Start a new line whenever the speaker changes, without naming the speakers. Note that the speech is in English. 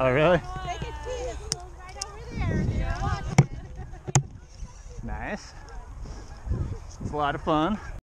Oh, really? Nice. It's a lot of fun.